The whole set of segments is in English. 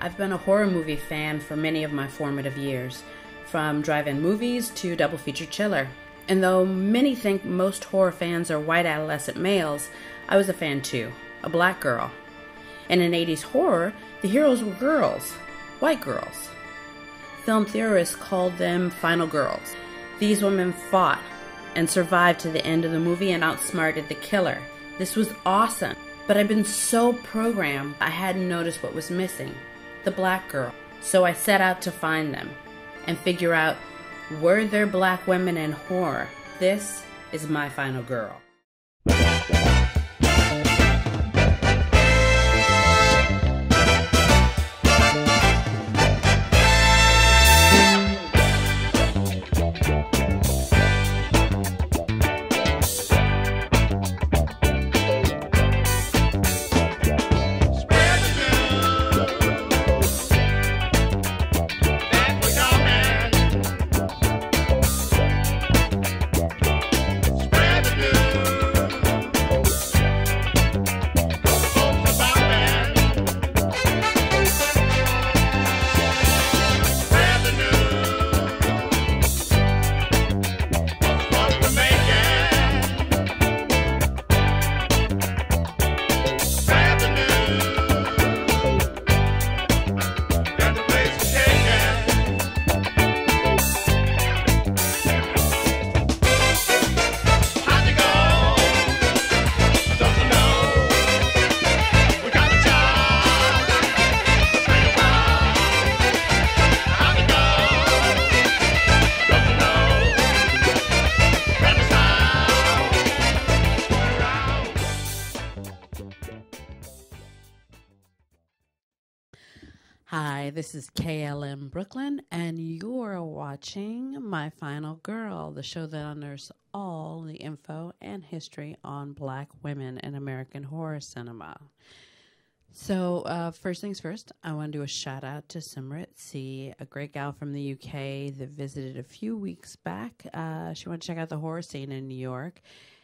I've been a horror movie fan for many of my formative years, from drive in movies to double feature chiller. And though many think most horror fans are white adolescent males, I was a fan too, a black girl. And in 80s horror, the heroes were girls, white girls. Film theorists called them final girls. These women fought and survived to the end of the movie and outsmarted the killer. This was awesome, but I've been so programmed I hadn't noticed what was missing the black girl. So I set out to find them and figure out were there black women in horror? This is my final girl. This is KLM Brooklyn, and you're watching My Final Girl, the show that unearths all the info and history on black women in American horror cinema. So, uh, first things first, I want to do a shout out to Simrit C, a great gal from the UK that visited a few weeks back. Uh, she wanted to check out the horror scene in New York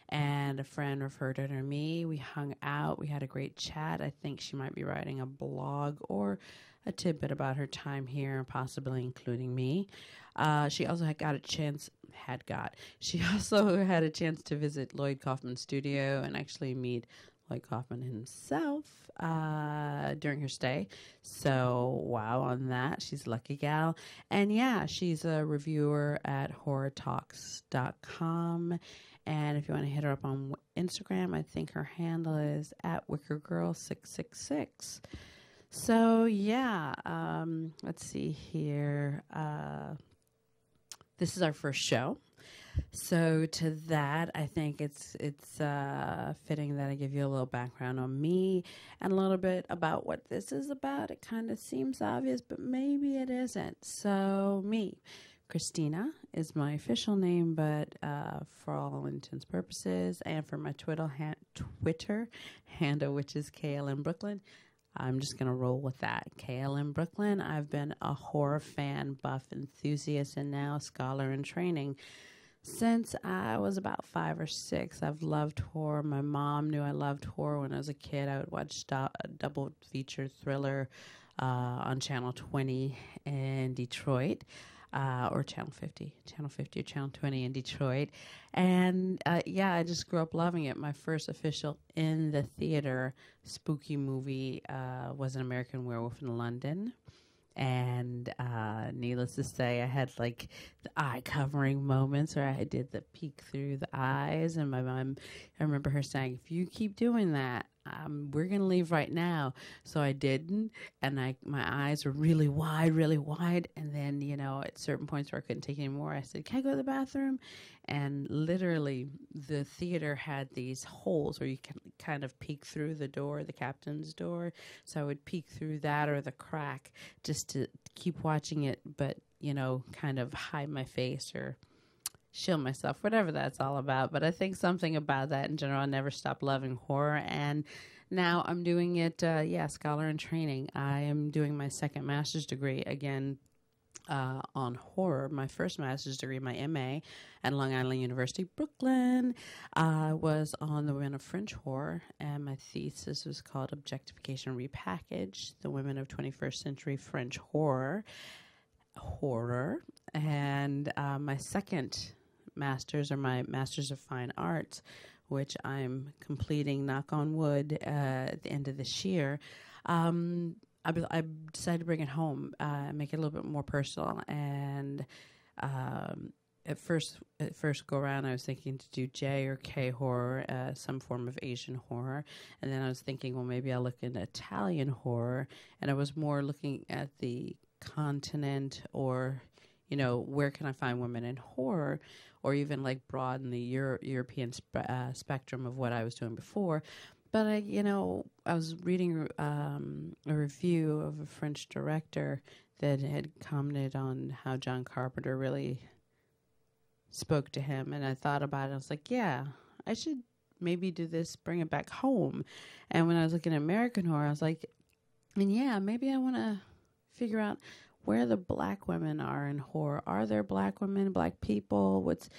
and a friend referred her to me. We hung out, we had a great chat. I think she might be writing a blog or a tidbit about her time here, possibly including me. Uh, she also had got a chance, had got, she also had a chance to visit Lloyd Kaufman's studio and actually meet Lloyd Kaufman himself uh, during her stay. So, wow, on that. She's a lucky gal. And yeah, she's a reviewer at horrortalks.com. And if you want to hit her up on Instagram, I think her handle is at wickergirl666. So yeah, um, let's see here. Uh, this is our first show. So to that, I think it's it's uh, fitting that I give you a little background on me and a little bit about what this is about. It kind of seems obvious, but maybe it isn't. So me, Christina is my official name, but uh, for all intents purposes, and for my Twitter ha- Twitter handle, which is KLM Brooklyn, I'm just going to roll with that. KLM Brooklyn, I've been a horror fan, buff enthusiast, and now scholar in training. Since I was about five or six, I've loved horror. My mom knew I loved horror when I was a kid. I would watch do- double feature thriller uh, on Channel 20 in Detroit uh, or Channel 50, Channel 50 or Channel 20 in Detroit. And uh, yeah, I just grew up loving it. My first official in the theater spooky movie uh, was An American Werewolf in London. And uh, needless to say, I had like the eye covering moments where I did the peek through the eyes. And my mom, I remember her saying, if you keep doing that, um, we're gonna leave right now. So I didn't, and I my eyes were really wide, really wide. And then you know, at certain points where I couldn't take anymore, I said, "Can I go to the bathroom?" And literally, the theater had these holes where you can kind of peek through the door, the captain's door. So I would peek through that or the crack just to keep watching it, but you know, kind of hide my face or shield myself, whatever that's all about. But I think something about that in general. I never stopped loving horror, and now I'm doing it. Uh, yeah, scholar in training. I am doing my second master's degree again. uh, on horror. My first master's degree, my MA at Long Island University, Brooklyn, uh, was on the women of French horror, and my thesis was called Objectification Repackaged: The Women of 21st Century French Horror. Horror, and uh, my second master's or my master's of fine arts, which I'm completing, knock on wood, uh, at the end of this year. Um, I, I decided to bring it home, uh, make it a little bit more personal. And um, at first, at first go around, I was thinking to do J or K horror, uh, some form of Asian horror, and then I was thinking, well, maybe I'll look into Italian horror, and I was more looking at the continent or, you know, where can I find women in horror, or even like broaden the Euro- European uh, spectrum of what I was doing before. But I, you know, I was reading um, a review of a French director that had commented on how John Carpenter really spoke to him, and I thought about it. I was like, yeah, I should maybe do this, bring it back home. And when I was looking at American horror, I was like, and yeah, maybe I want to figure out where the black women are in horror. Are there black women, black people? What's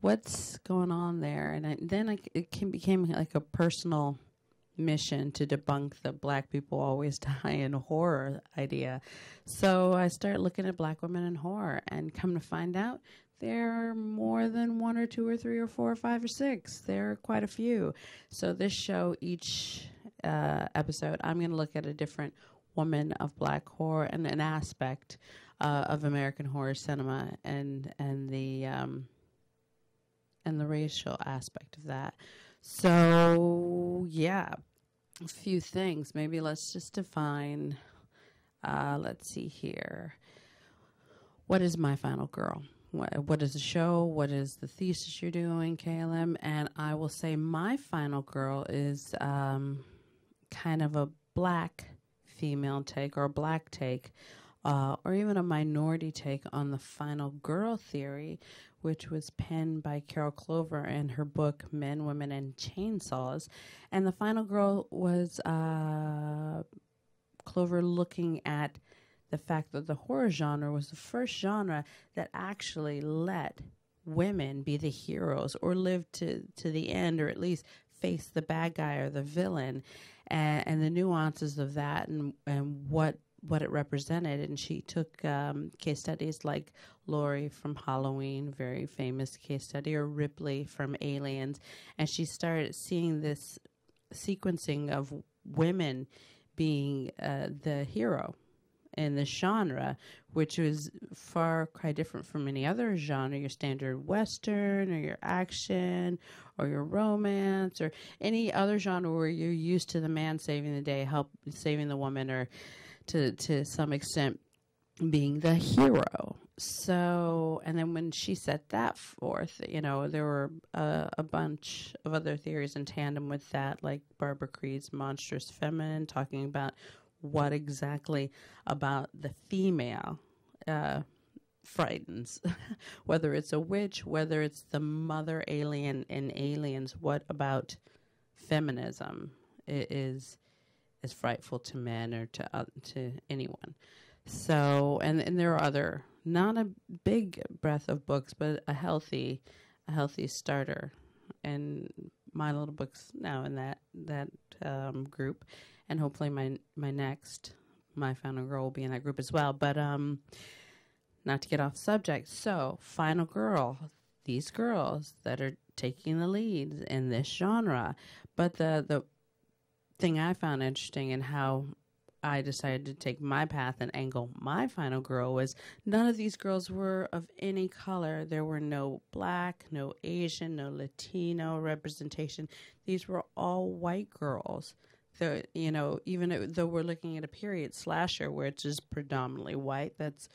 what's going on there? And I, then I, it can, became like a personal mission to debunk the black people always die in horror idea. So I started looking at black women in horror and come to find out there are more than one or two or three or four or five or six. There are quite a few. So this show, each uh, episode, I'm going to look at a different woman of black horror and an aspect uh, of American horror cinema and and the um, and the racial aspect of that. So yeah, a few things. Maybe let's just define. Uh, let's see here. What is my final girl? What, what is the show? What is the thesis you're doing, KLM? And I will say my final girl is um, kind of a black female take or a black take, uh, or even a minority take on the final girl theory, which was penned by Carol Clover in her book Men, Women, and Chainsaws. And the final girl was uh, Clover looking at the fact that the horror genre was the first genre that actually let women be the heroes or live to, to the end or at least face the bad guy or the villain and, and the nuances of that and, and what what it represented. And she took um, case studies like Laurie from Halloween, very famous case study, or Ripley from Aliens, and she started seeing this sequencing of women being uh, the hero in the genre, which was far quite different from any other genre, your standard western or your action or your romance or any other genre where you're used to the man saving the day, help saving the woman, or to to some extent being the hero. So, and then when she set that forth, you know, there were a bunch of other theories in tandem with that, like Barbara Creed's Monstrous Feminine, talking about what exactly about the female uh, frightens, whether it's a witch, whether it's the mother alien in Aliens. What about feminism it is is frightful to men or to uh, to anyone? So, and and there are other, not a big breadth of books, but a healthy, a healthy starter, and my little books now in that that um, group, and hopefully my my next my final girl will be in that group as well. But um, not to get off subject. So, final girl, these girls that are taking the leads in this genre. But the the thing I found interesting and how I decided to take my path and angle my final girl was none of these girls were of any color. There were no black, no Asian, no Latino representation. These were all white girls. The you know even though we're looking at a period slasher where it's just predominantly white, that's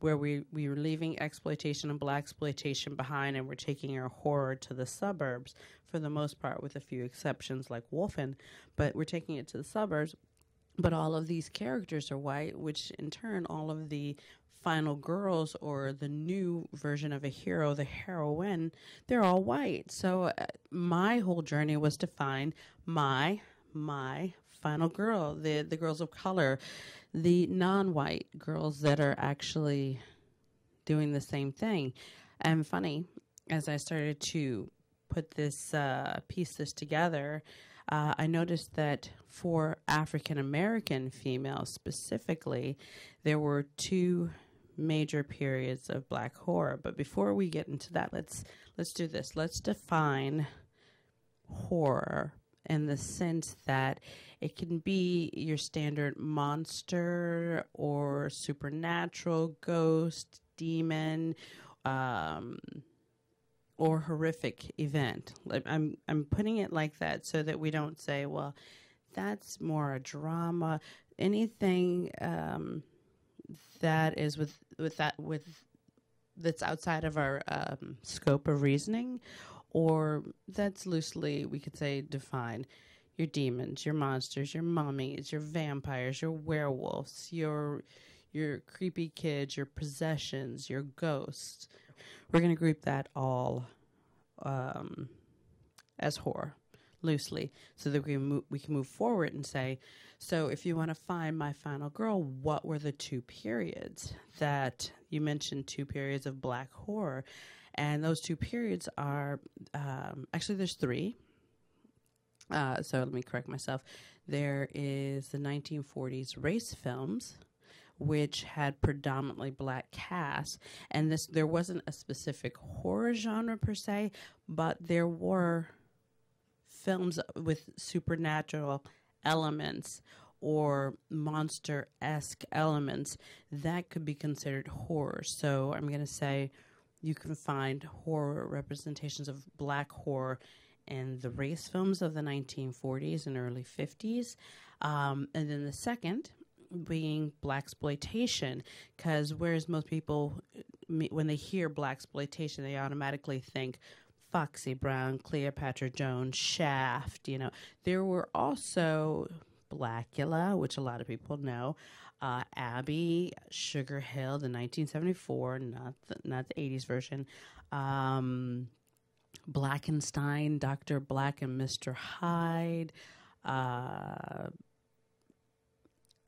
where we, we were leaving exploitation and black exploitation behind and we're taking our horror to the suburbs for the most part with a few exceptions like Wolfen, but we're taking it to the suburbs but all of these characters are white, which in turn, all of the final girls or the new version of a hero, the heroine, they're all white. So uh, my whole journey was to find my my final girl, the the girls of color, the non-white girls that are actually doing the same thing. And funny, as I started to put this uh, piece this together, uh, I noticed that for African American females specifically, there were two major periods of black horror. But before we get into that, let's let's do this. Let's define horror in the sense that it can be your standard monster or supernatural ghost, demon, um, or horrific event. I'm I'm putting it like that so that we don't say, well, that's more a drama. Anything um, that is with with that with that's outside of our um, scope of reasoning, or that's loosely we could say defined. Your demons, your monsters, your mummies, your vampires, your werewolves, your your creepy kids, your possessions, your ghosts. We're going to group that all um, as horror loosely so that we, mo- we can move forward and say, so if you want to find my final girl, what were the two periods that you mentioned? Two periods of black horror. And those two periods are um, actually, there's three. Uh, so let me correct myself. There is the 1940s race films, which had predominantly black casts, and this there wasn't a specific horror genre per se, but there were films with supernatural elements or monster esque elements that could be considered horror. So I'm going to say you can find horror representations of black horror in the race films of the 1940s and early 50s. Um, and then the second being black exploitation because whereas most people when they hear black exploitation they automatically think Foxy Brown, Cleopatra Jones, Shaft. You know, there were also Blackula, which a lot of people know, uh, Abby, Sugar Hill, the 1974, not the, not the 80s version, um, Blackenstein, Dr. Black and Mr. Hyde. Uh,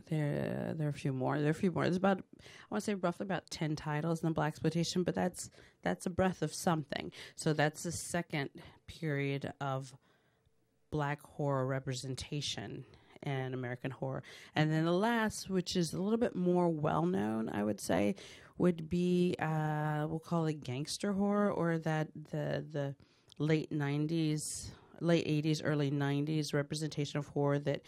there, there are a few more. There are a few more. There's about, I want to say, roughly about ten titles in the black exploitation, but that's that's a breath of something. So that's the second period of black horror representation in American horror, and then the last, which is a little bit more well known, I would say, would be uh, we'll call it gangster horror, or that the the late '90s, late '80s, early '90s representation of horror that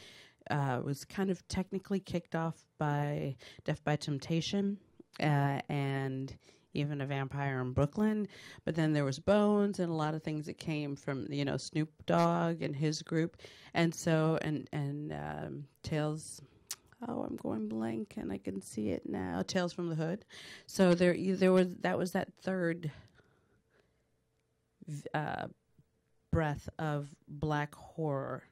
uh, was kind of technically kicked off by Def by Temptation uh, and even a vampire in Brooklyn. But then there was Bones and a lot of things that came from you know Snoop Dogg and his group, and so and and um, Tales. Oh, I'm going blank, and I can see it now. Tales from the Hood. So there, there was that was that third uh, breath of black horror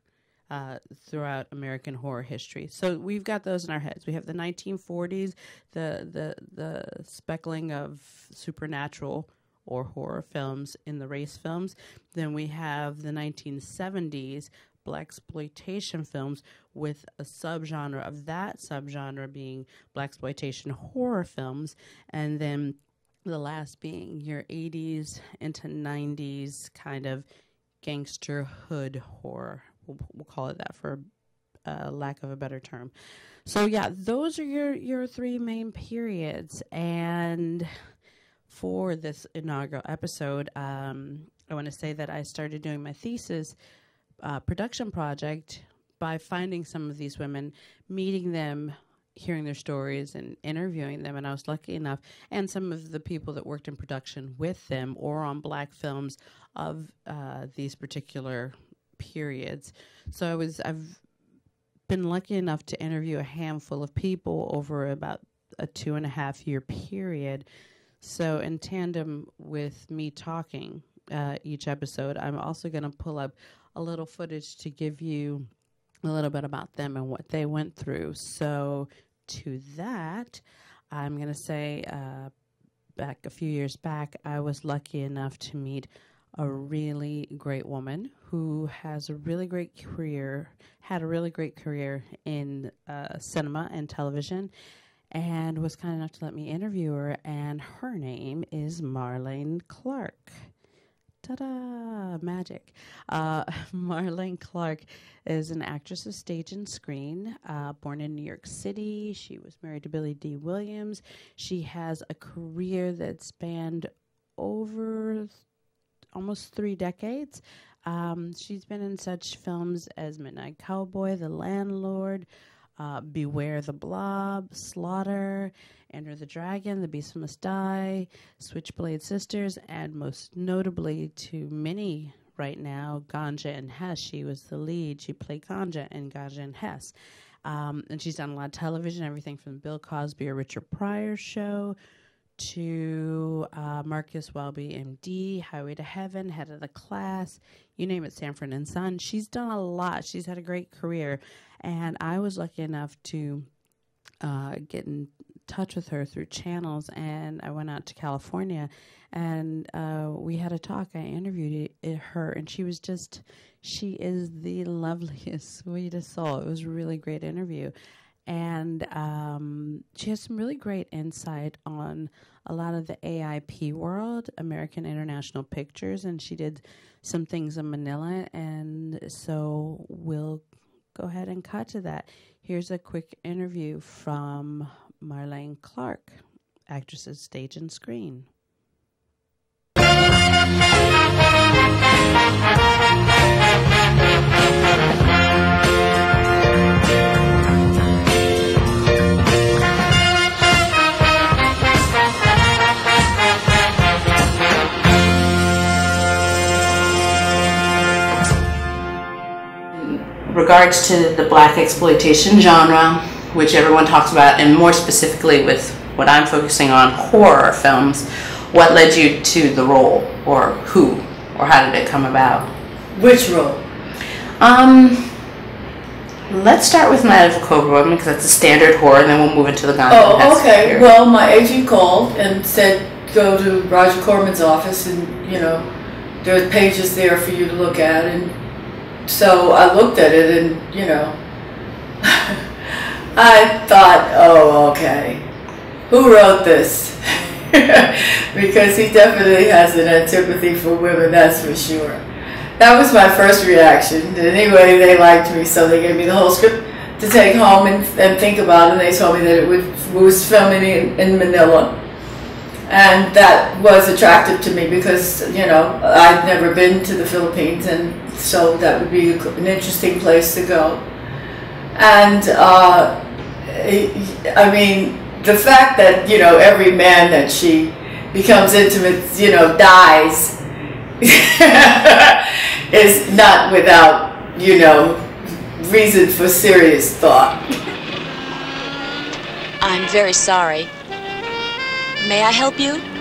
uh, throughout American horror history. So we've got those in our heads. We have the 1940s, the the the speckling of supernatural or horror films in the race films. Then we have the 1970s black exploitation films with a subgenre of that subgenre being black exploitation horror films, and then the last being your 80s into 90s kind of gangster hood horror We'll, we'll call it that for uh, lack of a better term. So yeah, those are your your three main periods. And for this inaugural episode, um, I want to say that I started doing my thesis uh, production project by finding some of these women, meeting them, hearing their stories, and interviewing them. And I was lucky enough, and some of the people that worked in production with them or on black films of uh, these particular periods. So I was I've been lucky enough to interview a handful of people over about a two and a half year period. So in tandem with me talking uh, each episode, I'm also going to pull up a little footage to give you a little bit about them and what they went through. So to that, I'm going to say uh, back a few years back, I was lucky enough to meet a really great woman who has a really great career, had a really great career in uh, cinema and television. and was kind enough to let me interview her. And her name is Marlene Clark. Ta-da! Magic. Uh, Marlene Clark is an actress of stage and screen. Uh, born in New York City, she was married to Billy Dee Williams. She has a career that spanned over almost three decades. Um, she's been in such films as Midnight Cowboy, The Landlord, uh, Beware the Blob, Slaughter, Enter the Dragon, The Beast Must Die, Switchblade Sisters, and most notably to many right now, Ganja and Hess. She was the lead. She played Ganja in Ganja and Hess. Um, and she's done a lot of television, everything from Bill Cosby or Richard Pryor show to uh, Marcus Welby, MD, Highway to Heaven, Head of the Class, you name it, Sanford and Son. She's done a lot. She's had a great career. And I was lucky enough to uh, get in touch with her through channels, and I went out to California, and uh, we had a talk. I interviewed her, and she was just, she is the loveliest, sweetest soul. It was a really great interview, and um, she has some really great insight on a lot of the AIP world, American International Pictures, and she did some things in Manila, and so we'll go ahead and cut to that. Here's a quick interview from Marlene Clark, actresses stage and screen. Regards to the black exploitation genre, which everyone talks about, and more specifically with what I'm focusing on, horror films, what led you to the role, or who, or how did it come about? Which role? Um, let's start with Night of the Cobra Woman because that's a standard horror, and then we'll move into the. Oh, okay. Well, my agent called and said go to Roger Corman's office, and you know, there's pages there for you to look at, and so I looked at it, and you know, I thought, oh, okay, who wrote this? because he definitely has an antipathy for women, that's for sure. That was my first reaction. Anyway, they liked me, so they gave me the whole script to take home and, and think about. And they told me that it was, was filming in, in Manila. And that was attractive to me because, you know, I'd never been to the Philippines, and so that would be an interesting place to go. And, uh, I mean, the fact that, you know, every man that she becomes intimate, you know, dies is not without, you know, reason for serious thought. I'm very sorry. May I help you?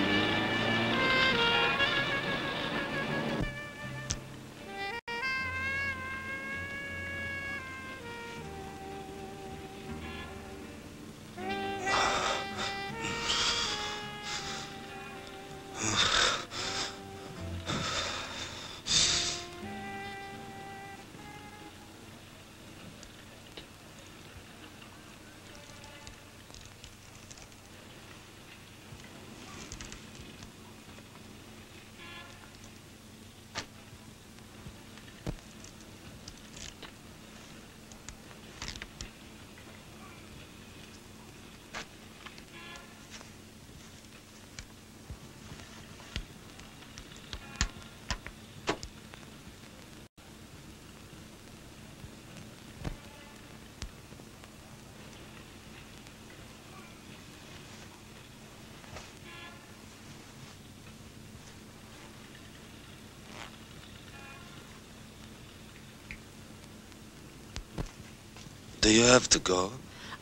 Do you have to go?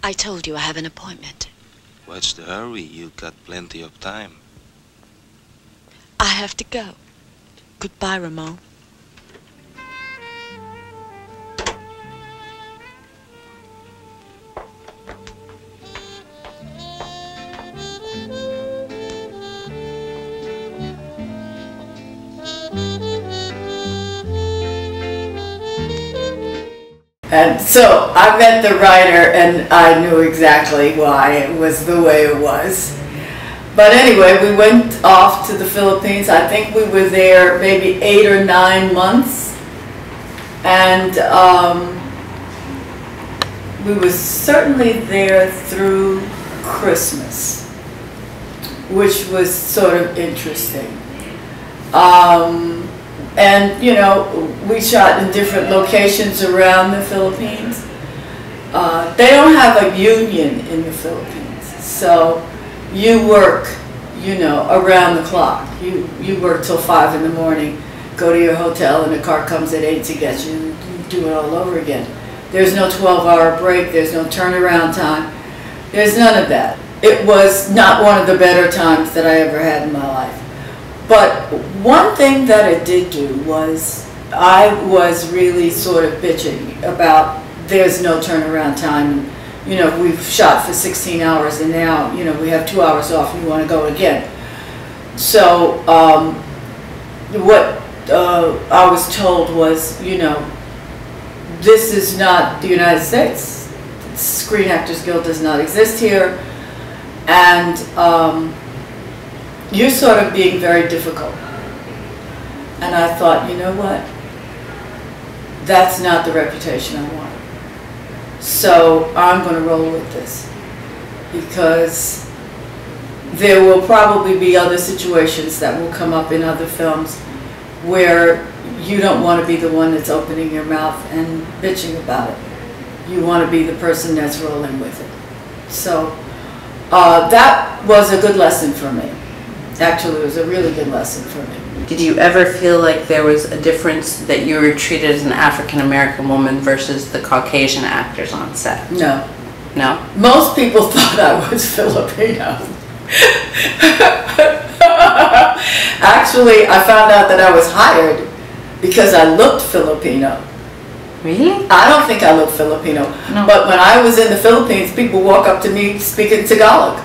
I told you I have an appointment. What's the hurry? You've got plenty of time. I have to go. Goodbye, Ramon. And so I met the writer and I knew exactly why it was the way it was. But anyway, we went off to the Philippines. I think we were there maybe eight or nine months. And um, we were certainly there through Christmas, which was sort of interesting. Um, and, you know, we shot in different locations around the Philippines. Uh, they don't have a union in the Philippines, so you work, you know, around the clock. You, you work till five in the morning, go to your hotel, and the car comes at eight to get you. You do it all over again. There's no 12-hour break. There's no turnaround time. There's none of that. It was not one of the better times that I ever had in my life. But one thing that it did do was I was really sort of bitching about there's no turnaround time. You know, we've shot for 16 hours and now, you know, we have two hours off and we want to go again. So um, what uh, I was told was, you know, this is not the United States. Screen Actors Guild does not exist here. And um, you're sort of being very difficult. And I thought, you know what? That's not the reputation I want. So I'm going to roll with this because there will probably be other situations that will come up in other films where you don't want to be the one that's opening your mouth and bitching about it. You want to be the person that's rolling with it. So uh, that was a good lesson for me. Actually, it was a really good lesson for me. Did you ever feel like there was a difference that you were treated as an African American woman versus the Caucasian actors on set? No. No? Most people thought I was Filipino. Actually, I found out that I was hired because I looked Filipino. Really? I don't think I look Filipino. No. But when I was in the Philippines, people walk up to me speaking Tagalog.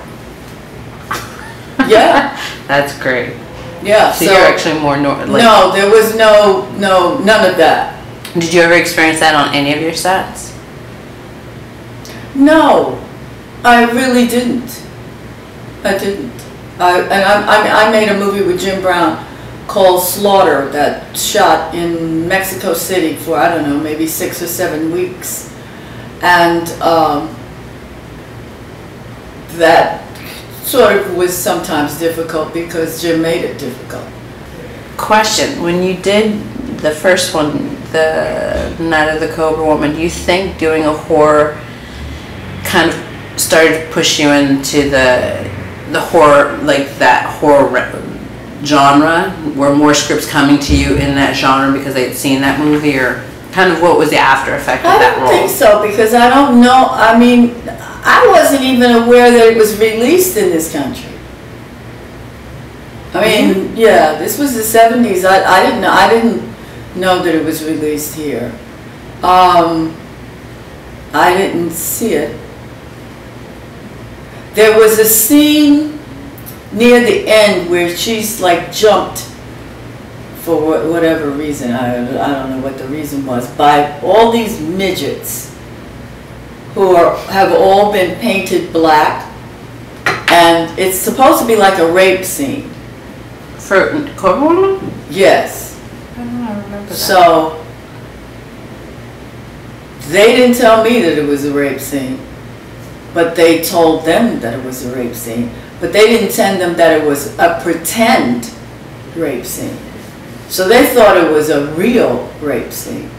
Yeah, That's great. yeah. So, you're actually more nor- like. no, there was no, no, none of that. Did you ever experience that on any of your sets? No, I really didn't. I didn't. I, and I, I, I made a movie with Jim Brown called Slaughter that shot in Mexico City for, I don't know, maybe six or seven weeks. And um, that sort of was sometimes difficult because Jim made it difficult. Question: When you did the first one, the Night of the Cobra Woman, do you think doing a horror kind of started to push you into the the horror, like that horror genre? Were more scripts coming to you in that genre because they'd seen that movie, or kind of what was the after effect of I that don't think so because I don't know. I mean, I wasn't even aware that it was released in this country. I mean, yeah, this was the seventies. I, I didn't know. I didn't know that it was released here. Um, I didn't see it. There was a scene near the end where she's like jumped for wha- whatever reason, I, I don't know what the reason was, by all these midgets who are, have all been painted black. And it's supposed to be like a rape scene. For Cobra Yes. I don't know, I remember that. So they didn't tell me that it was a rape scene, but they told them that it was a rape scene. But they didn't tell them that it was a pretend rape scene. So they thought it was a real rape scene.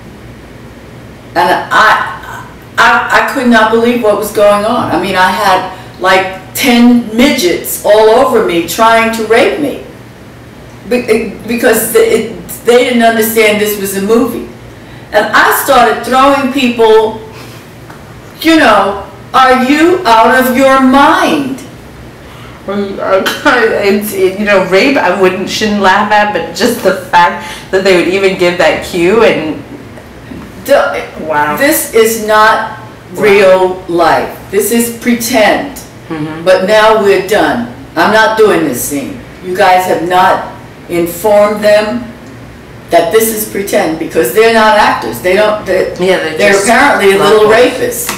And I, I, I could not believe what was going on. I mean, I had like 10 midgets all over me trying to rape me. Be- Because it, they didn't understand this was a movie. And I started throwing people, you know, are you out of your mind? Uh, it's it, you know rape I wouldn't shouldn't laugh at, but just the fact that they would even give that cue and wow. This is not real life. This is pretend. Mm-hmm. But now we're done. I'm not doing this scene. You guys have not informed them that this is pretend because they're not actors. They don't. They, Yeah, they're they're apparently a little rapists,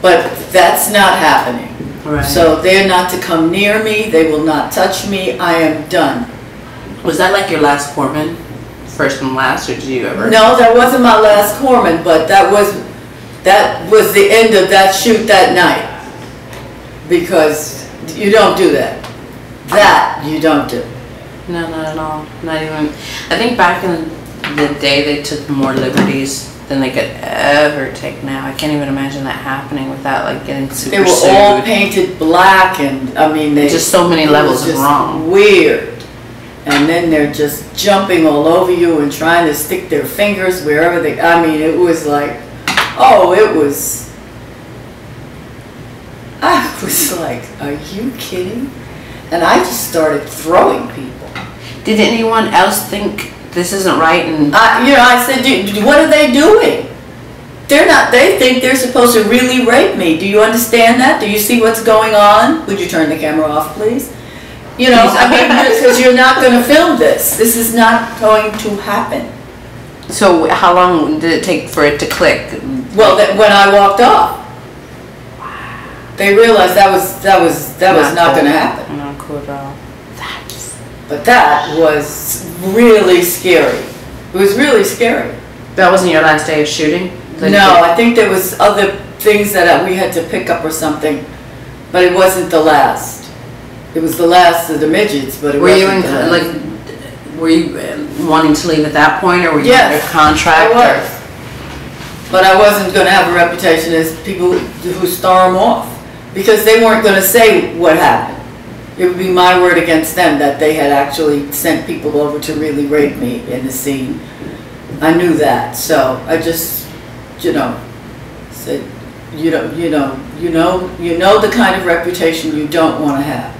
but that's not happening. Right. So they're not to come near me. They will not touch me. I am done. was that like your last Corman, first and last, or did you ever? No, that wasn't my last Corman, but that was that was the end of that shoot that night. Because you don't do that. That you don't do. No, not at all. Not even. I think back in the day, they took more liberties than they could ever take now. I can't even imagine that happening without like getting super They were all painted black, and I mean they Just so many levels of wrong. Weird. And then they're just jumping all over you and trying to stick their fingers wherever they. I mean, it was like, oh, it was. I was like, are you kidding? And I just started throwing people. Did anyone else think this isn't right? And I, you know, I said, what are they doing? They're not. They think they're supposed to really rape me. Do you understand that? Do you see what's going on? Would you turn the camera off, please? You know, I mean, because you're not going to film this. This is not going to happen. so, how long did it take for it to click? Well, that, when I walked off, they realized that was that was that was not cool. going to happen. Not cool at all. But that was really scary. It was really scary. That wasn't your last day of shooting. No, I think there was other things that we had to pick up or something, but it wasn't the last. It was the last of the midgets, but it Were you in the con- last. like? Were you um, wanting to leave at that point, or were you Yes, under contract? I or- was. But I wasn't gonna have a reputation as people who storm off, because they weren't gonna say what happened. It would be my word against them that they had actually sent people over to really rape me in the scene. I knew that, so I just, you know, said, you know, you know, you know, you know the kind of reputation you don't wanna have.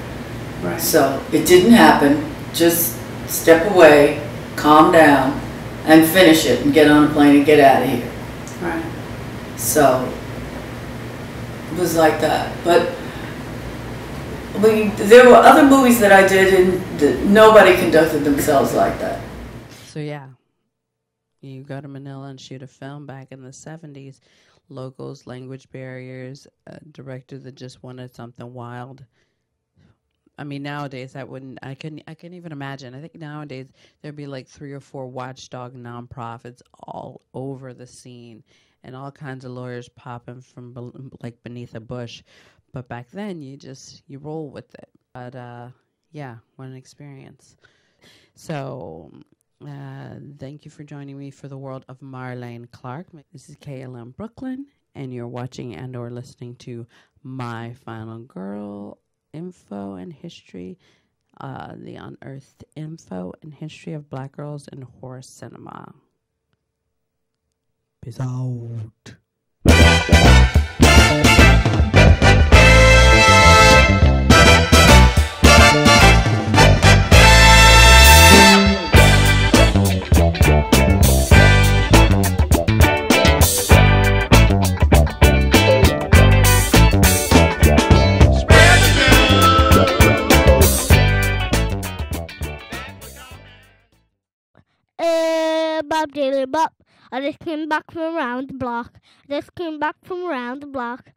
Right. So it didn't happen. Just step away, calm down, and finish it and get on a plane and get out of here. Right. So it was like that. But I mean, there were other movies that I did and that nobody conducted themselves like that. So yeah, you go to Manila and shoot a film back in the '70s. Locals, language barriers, uh, a director that just wanted something wild. I mean, nowadays that wouldn't. I couldn't. I couldn't even imagine. I think nowadays there'd be like three or four watchdog nonprofits all over the scene, and all kinds of lawyers popping from like beneath a bush. But back then, you just you roll with it. But uh, yeah, what an experience. So, uh, thank you for joining me for the world of Marlene Clark. This is KLM Brooklyn, and you're watching and or listening to My Final Girl info and history, uh, the unearthed info and history of black girls in horror cinema. Peace out. Bob Daily Bop. I just came back from around the block. I just came back from around the block.